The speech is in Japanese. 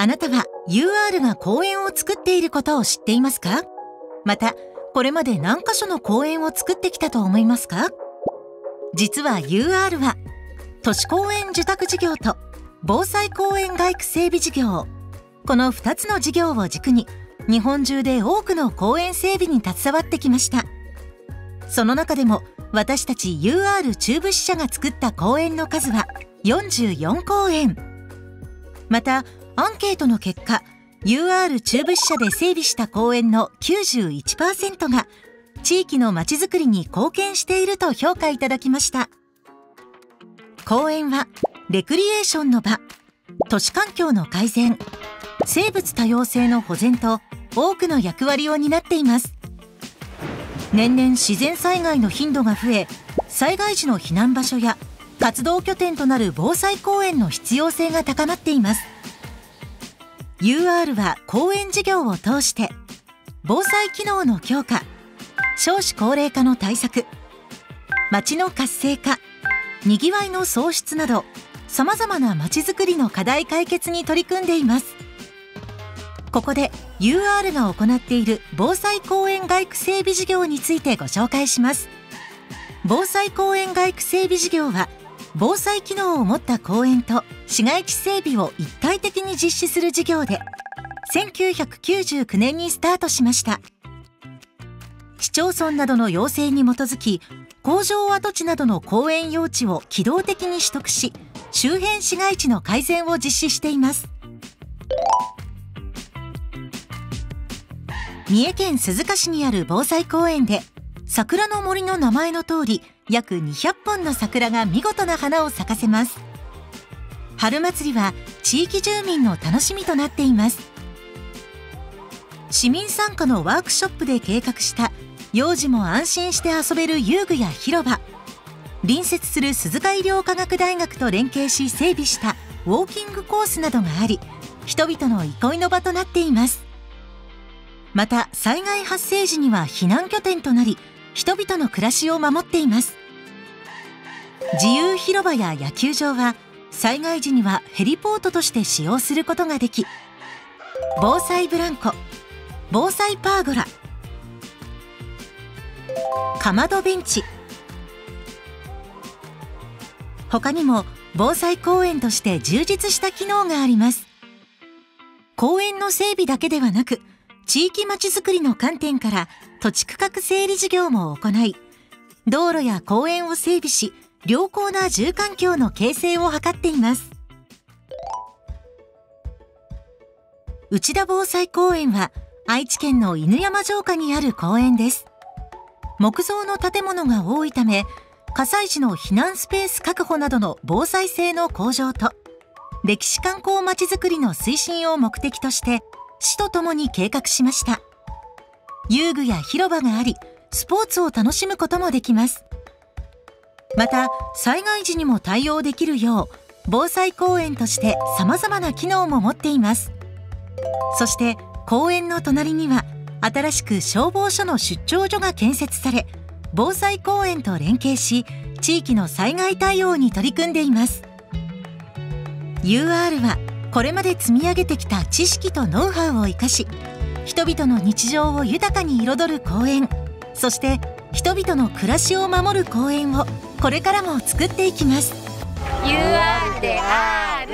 あなたは UR が公園を作っていることを知っていますか？また、これまで何箇所の公園を作ってきたと思いますか？実は UR は、都市公園受託事業と防災公園街区整備事業、この2つの事業を軸に、日本中で多くの公園整備に携わってきました。その中でも、私たち UR 中部支社が作った公園の数は44公園。また、アンケートの結果 UR 中部支社で整備した公園の91%が地域のまちづくりに貢献していると評価いただきました。公園はレクリエーションの場都市環境の改善生物多様性の保全と多くの役割を担っています。年々自然災害の頻度が増え災害時の避難場所や活動拠点となる防災公園の必要性が高まっています。UR は公園事業を通して防災機能の強化少子高齢化の対策街の活性化にぎわいの創出などさまざまなまちづくりの課題解決に取り組んでいます。ここで UR が行っている防災公園街区整備事業についてご紹介します。防災公園街区整備事業は防災機能を持った公園と市街地整備を一体的に実施する事業で1999年にスタートしました。市町村などの要請に基づき工場跡地などの公園用地を機動的に取得し周辺市街地の改善を実施しています。三重県鈴鹿市にある防災公園で桜の森の名前の通り約200本の桜が見事な花を咲かせます。春祭りは地域住民の楽しみとなっています。市民参加のワークショップで計画した幼児も安心して遊べる遊具や広場。隣接する鈴鹿医療科学大学と連携し整備したウォーキングコースなどがあり人々の憩いの場となっています。また災害発生時には避難拠点となり人々の暮らしを守っています。自由広場や野球場は災害時にはヘリポートとして使用することができ防災ブランコ防災パーゴラかまどベンチ他にも防災公園として充実した機能があります。公園の整備だけではなく地域まちづくりの観点から土地区画整理事業も行い道路や公園を整備し良好な住環境の形成を図っています。内田防災公園は愛知県の犬山城下にある公園です。木造の建物が多いため火災時の避難スペース確保などの防災性の向上と歴史観光まちづくりの推進を目的として市とともに計画しました。遊具や広場がありスポーツを楽しむこともできます。また災害時にも対応できるよう防災公園として様々な機能も持っています。そして公園の隣には新しく消防署の出張所が建設され防災公園と連携し地域の災害対応に取り組んでいます。UR はこれまで積み上げてきた知識とノウハウを生かし人々の日常を豊かに彩る公園そして人々の暮らしを守る公園をこれからも作っていきます。UR であ